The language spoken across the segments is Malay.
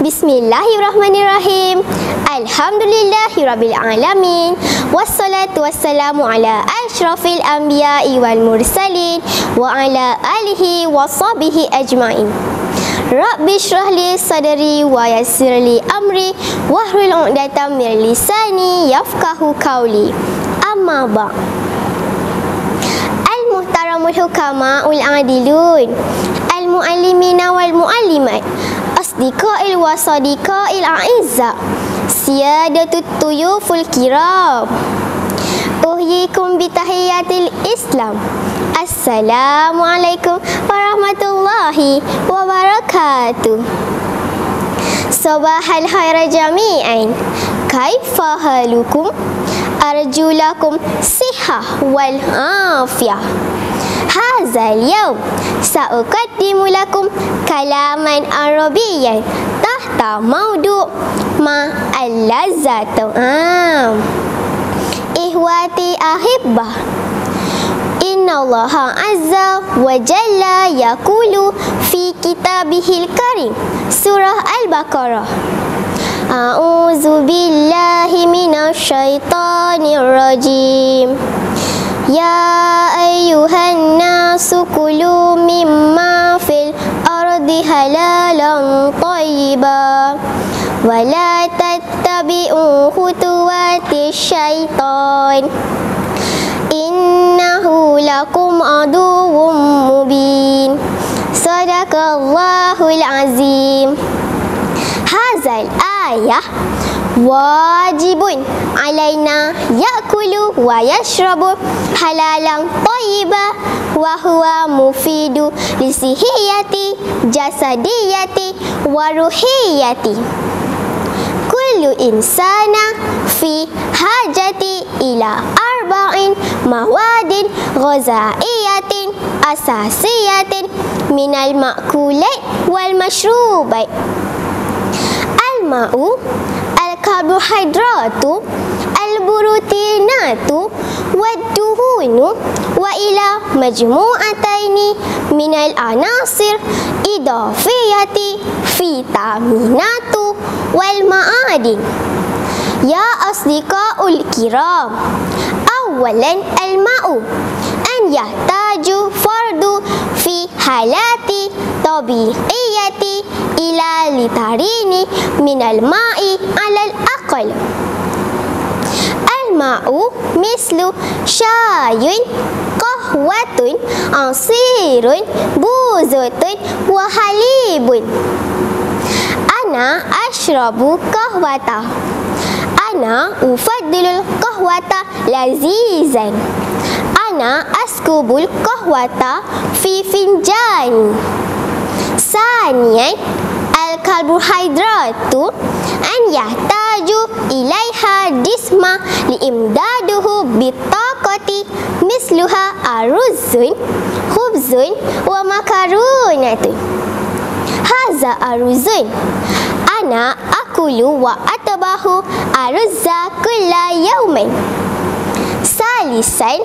بسم الله الرحمن الرحيم الحمد لله رب العالمين والصلاة والسلام على أشرف الأنبياء والمرسلين وعلى آله وصحبه أجمعين رب اشرح لي صدري ويسر لي أمري واحلل عقدة من لساني يفقه قولي أما بعد المحترم الحكماء العادلون المعلمين والمعلمات Asdiqail wa sadiqail a'izza Siyadatut tuyuful kiram. Uhyikum bitahiyatil Islam. Assalamualaikum warahmatullahi wabarakatuh. Sabahal khaira Kaifa halukum? Arju lakum sihah wal afiyah Hazal yaum sa'uqaddimu lakum kalaman arabiyyan tahta mauduk ma allazatu. Am ihwati ahibbah inna Allah azza wa jalla yaqulu fi kitabihil karim surah al-baqarah. A'udzu billahi minasy syaithanir rajim Ya أيها الناس كلوا مما في الأرض حلالا طيبا ولا تتبعوا خطوات الشيطان إنه لكم عدو مبين صدق الله العظيم azal ayah. Wajibun. Alaina yakulu wa yashrabu. Halalan tayyiba. Wa huwa mufidu. Lisihiyati. Jasadiyati. Wa ruhiyati. Kullu insana fi hajati ila arba'in mawadin ghazaiyatin asasiyatin minal ma'kulat wal mashrubat ma'u al-karbohidratu al-burutinatu wad-duhunu wa ila majmu'ataini min al-anasir idafiyati vitaminatu wal-ma'adin Ya asdiqa'ul kiram awalan al-ma'u an yahtaju fardu fi halati tabi'i طبيعية إلى لترين من الماء على الأقل الماء مثل شاي قهوة عصير بوزة وحليب أنا أشرب قهوة أنا أفضل القهوة لذيذا أنا أسكب القهوة في فنجان Sanian Al-Karbohidratu An yahtaju ilaiha disma liimdaduhu bitakoti misluha aruzun khubzun wa makarunatun Haza aruzun Ana akulu wa atabahu aruzza kulla yawman Salisan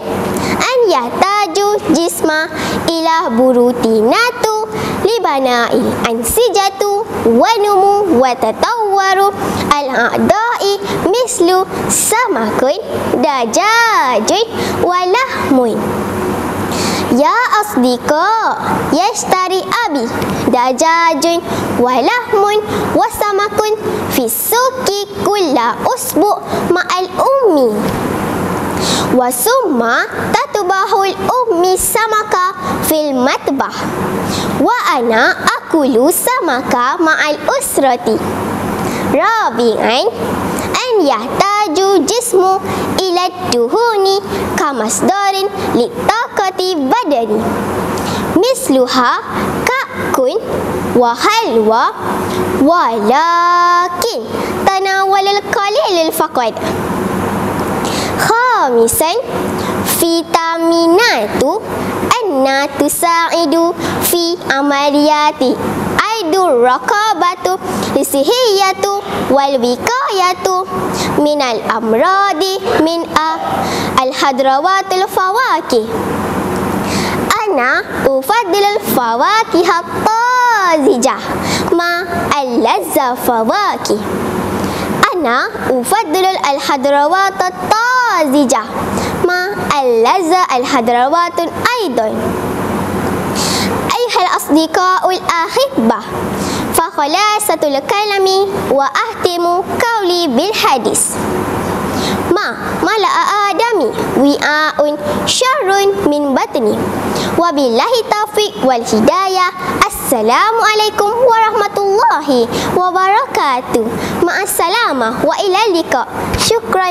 An yahtaju jisma ila burutinatu Libanai, ansi jatuh, wa numu wa tatawwaru al a'da'i mislu samakun dajajun walahmun Ya asdiqa yashtari abi dajajun walahmun wasamakun fisuki samakun kulla usbu maal ummi wasumma tatubahul ummi samaka fil matbah. Wa ana akulu samaka ma'al usrati. Rabi'an an yahtaju jismu ila tuhuni kamasdarin li taqati badani. Misluha kakun wa halwa walakin tanawalil qalilil faqad القليل فقط خامسا فيتامينات أن تساعد في عمليات أيضا الرقابة الصحية والوقاية من الأمراض من الخضروات الفواكه أنا أفضل الفواكه الطازجة مع اللذة فواكه أنا أفضل الخضروات الطازجة مع اللذة الخضروات أيضا أيها الأصدقاء الأحبة فخلاصة الكلام وأختم قولي بالحديث ما ملأ آدمي وعاء شر من بطني وبالله التوفيق والهداية السلام عليكم ورحمة الله وبركاته مع السلامة وإلى اللقاء شكرا